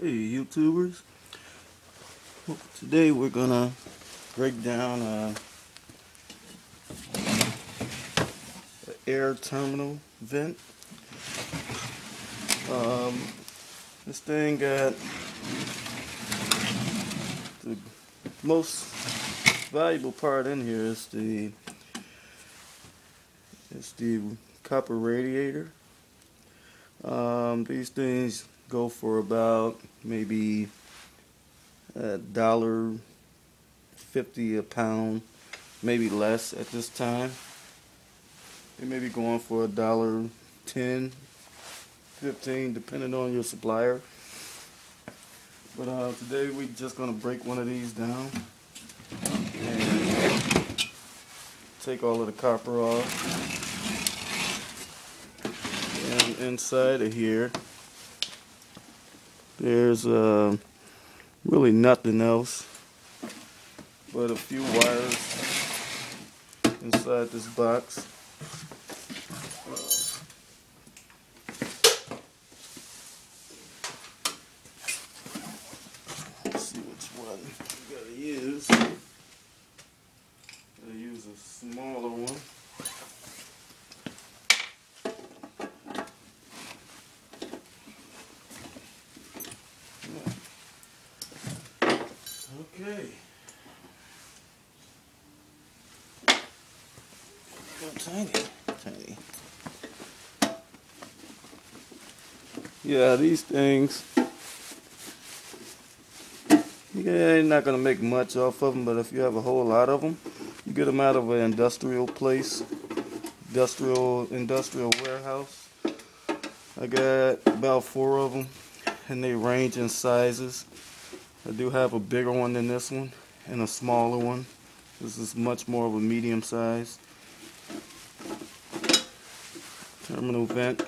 Hey YouTubers. Today we're gonna break down uh, an air terminal vent. Um, this thing got the most valuable part in here is the is the copper radiator. Um, these things go for about maybe a dollar fifty a pound, maybe less at this time. They may be going for a dollar ten, fifteen, depending on your supplier. But uh, today we're just gonna break one of these down and take all of the copper off. And inside of here there's uh, really nothing else but a few wires inside this box. Let's see which one we gotta use. Gotta use a smaller one. Tiny, tiny. Yeah, these things. Yeah, you're not gonna make much off of them, but if you have a whole lot of them, you get them out of an industrial place, industrial industrial warehouse. I got about four of them, and they range in sizes. I do have a bigger one than this one and a smaller one. This is much more of a medium size. Terminal vent.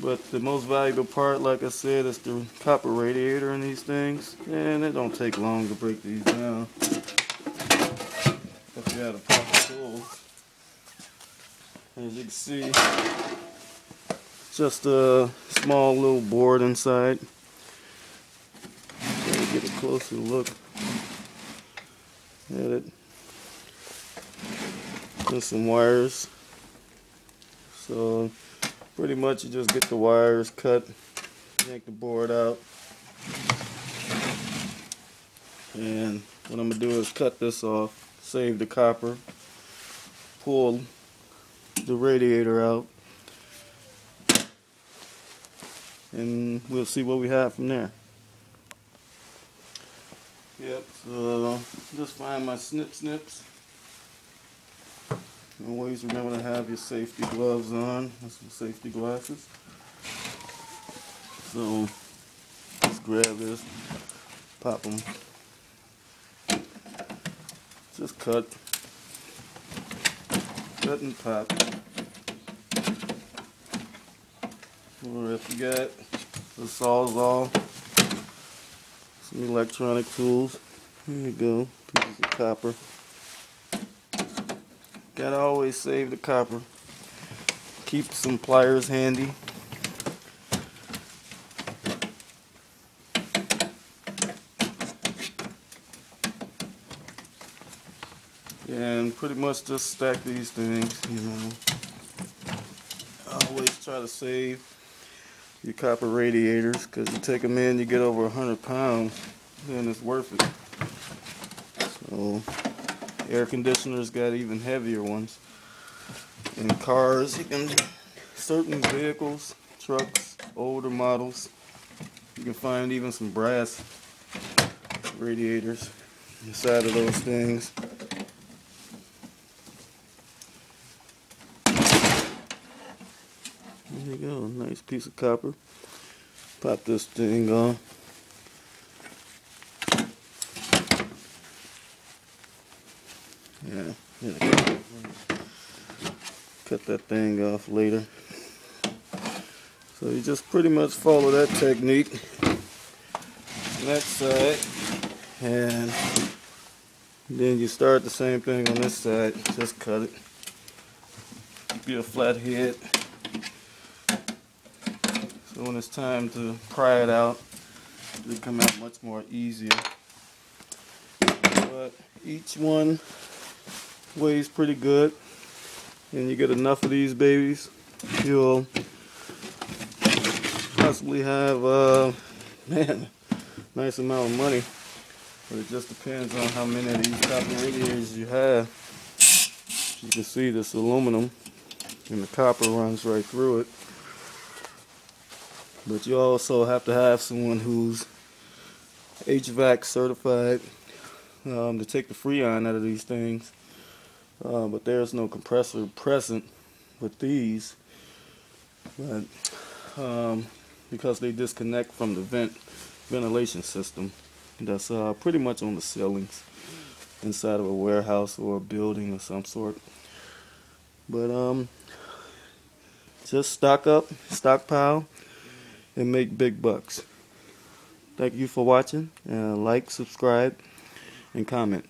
But the most valuable part, like I said, is the copper radiator in these things. And it don't take long to break these down. If you have a proper tool. As you can see, just a small little board inside get a closer look at it. There's some wires. So pretty much you just get the wires cut, yank the board out. And what I'm gonna do is cut this off, save the copper, pull the radiator out, and we'll see what we have from there. Yep, so just find my snip snips. Always remember to have your safety gloves on, and some safety glasses. So, just grab this, pop them. Just cut. Cut and pop. You got the sawzall, some electronic tools. Here you go, pieces of copper. Gotta always save the copper. Keep some pliers handy. And pretty much just stack these things, you know. Always try to save your copper radiators because you take them in, you get over a hundred pounds, then it's worth it. So air conditioners got even heavier ones. In cars, you can certain vehicles, trucks, older models, you can find even some brass radiators inside of those things. There you go, nice piece of copper. Pop this thing on. Yeah, cut that thing off later. So you just pretty much follow that technique. Next side, and then you start the same thing on this side. Just cut it. Be a flat head. So when it's time to pry it out, they come out much more easier. But each one weighs pretty good. And you get enough of these babies, you'll possibly have, uh, man, nice amount of money. But it just depends on how many of these copper radiators you have. You can see this aluminum and the copper runs right through it. But you also have to have someone who's HVAC certified um, to take the freon out of these things. Uh, but there's no compressor present with these. But um, because they disconnect from the vent ventilation system that's uh, pretty much on the ceilings inside of a warehouse or a building of some sort. But um, just stock up, stockpile, and make big bucks. Thank you for watching. Like, subscribe, and comment.